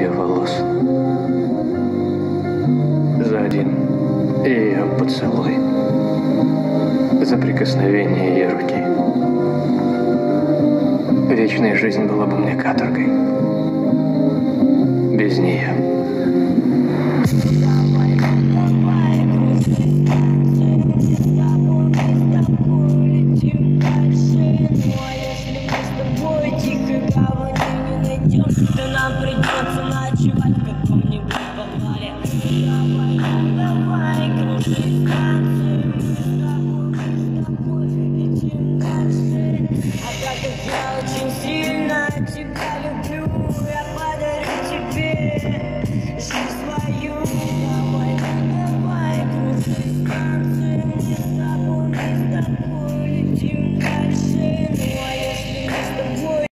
ее волос. За один ее поцелуй. За прикосновение ее руки. Вечная жизнь была бы мне каторгой. Без нее. То нам как я очень сильно тебя